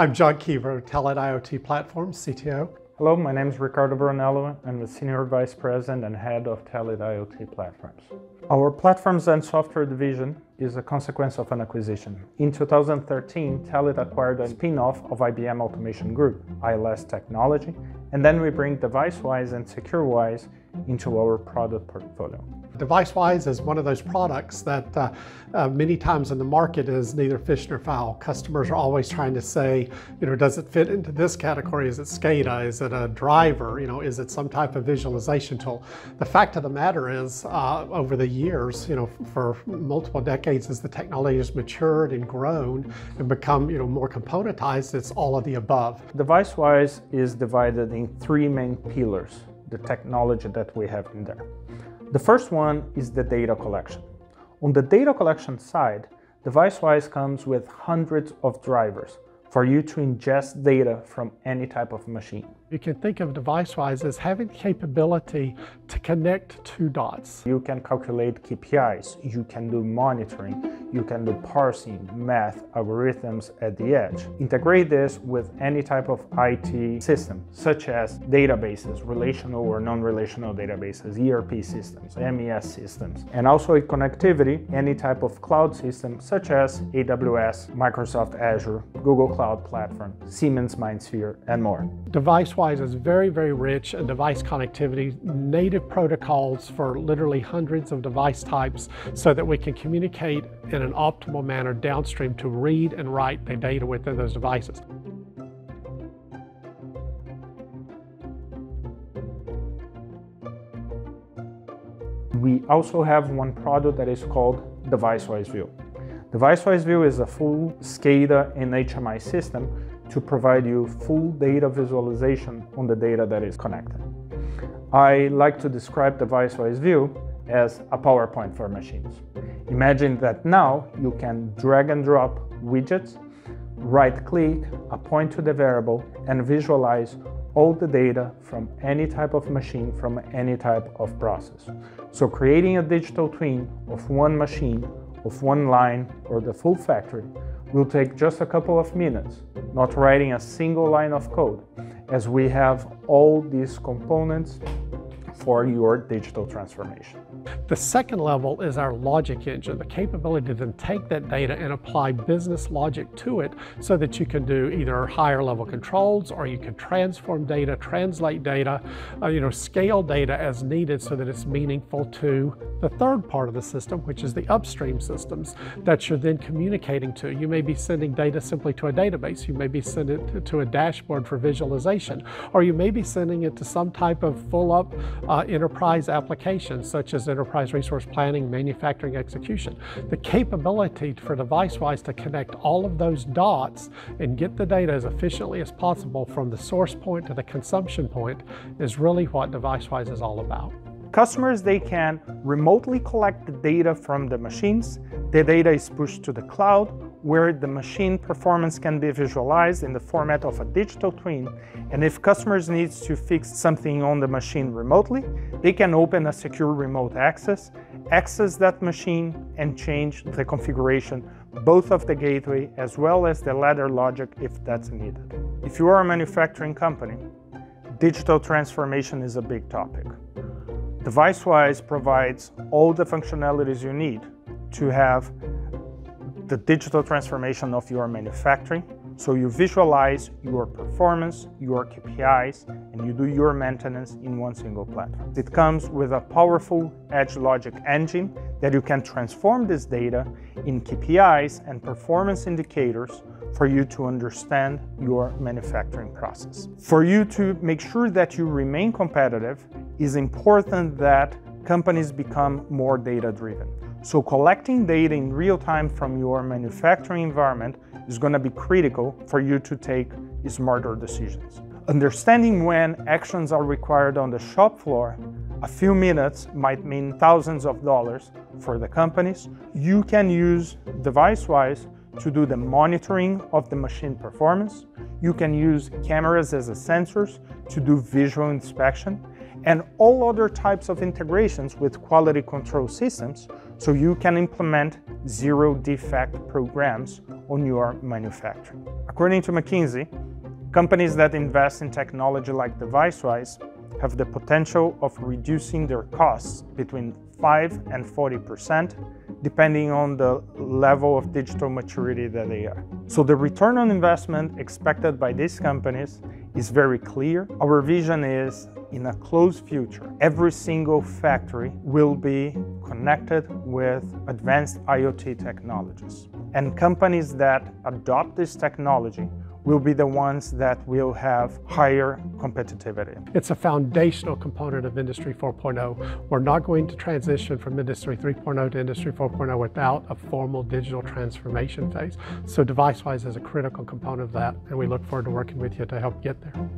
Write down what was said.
I'm John Keever, Telit IoT Platforms CTO. Hello, my name is Ricardo Brunello. I'm the Senior Vice President and Head of Telit IoT Platforms. Our Platforms and Software division is a consequence of an acquisition. In 2013, Telit acquired a spin-off of IBM Automation Group, ILS Technology, and then we bring DeviceWise and SecureWise into our product portfolio. DeviceWise is one of those products that uh, uh, many times in the market is neither fish nor fowl. Customers are always trying to say, you know, does it fit into this category? Is it SCADA? Is it a driver? You know, is it some type of visualization tool? The fact of the matter is, uh, over the years, you know, for multiple decades, as the technology has matured and grown and become, you know, more componentized, it's all of the above. DeviceWise is divided in three main pillars, the technology that we have in there. The first one is the data collection. On the data collection side, DeviceWise comes with hundreds of drivers for you to ingest data from any type of machine. You can think of DeviceWise as having the capability to connect two dots. You can calculate KPIs, you can do monitoring, you can do parsing, math, algorithms at the edge. Integrate this with any type of IT system, such as databases, relational or non-relational databases, ERP systems, MES systems, and also a connectivity, any type of cloud system, such as AWS, Microsoft Azure, Google Cloud Cloud platform, Siemens MindSphere, and more. DeviceWise is very, very rich in device connectivity, native protocols for literally hundreds of device types so that we can communicate in an optimal manner downstream to read and write the data within those devices. We also have one product that is called DeviceWise View. DeviceWise View is a full SCADA and HMI system to provide you full data visualization on the data that is connected. I like to describe the DeviceWise View as a PowerPoint for machines. Imagine that now you can drag and drop widgets, right click, appoint to the variable, and visualize all the data from any type of machine from any type of process. So creating a digital twin of one machine, of one line, or the full factory will take just a couple of minutes, not writing a single line of code, as we have all these components for your digital transformation. The second level is our logic engine, the capability to then take that data and apply business logic to it so that you can do either higher level controls or you can transform data, translate data, uh, you know, scale data as needed so that it's meaningful to the third part of the system, which is the upstream systems that you're then communicating to. You may be sending data simply to a database. You may be sending it to a dashboard for visualization, or you may be sending it to some type of full up uh, enterprise applications such as enterprise resource planning, manufacturing execution. The capability for DeviceWise to connect all of those dots and get the data as efficiently as possible from the source point to the consumption point is really what DeviceWise is all about. Customers, they can remotely collect the data from the machines. The data is pushed to the cloud where the machine performance can be visualized in the format of a digital twin. And if customers need to fix something on the machine remotely, they can open a secure remote access, access that machine and change the configuration both of the gateway as well as the ladder logic if that's needed. If you are a manufacturing company, digital transformation is a big topic. DeviceWise provides all the functionalities you need to have the digital transformation of your manufacturing. So you visualize your performance, your KPIs, and you do your maintenance in one single platform. It comes with a powerful edge logic engine that you can transform this data in KPIs and performance indicators for you to understand your manufacturing process. For you to make sure that you remain competitive, is important that companies become more data driven. So collecting data in real time from your manufacturing environment is going to be critical for you to take smarter decisions. Understanding when actions are required on the shop floor, a few minutes might mean thousands of dollars for the companies. You can use device-wise to do the monitoring of the machine performance. You can use cameras as sensors to do visual inspection and all other types of integrations with quality control systems so you can implement zero defect programs on your manufacturing. According to McKinsey, companies that invest in technology like DeviceWise have the potential of reducing their costs between 5 and 40 percent depending on the level of digital maturity that they are. So the return on investment expected by these companies is very clear. Our vision is in a close future, every single factory will be connected with advanced IoT technologies. And companies that adopt this technology will be the ones that will have higher competitivity. It's a foundational component of Industry 4.0. We're not going to transition from Industry 3.0 to Industry 4.0 without a formal digital transformation phase. So DeviceWise is a critical component of that, and we look forward to working with you to help get there.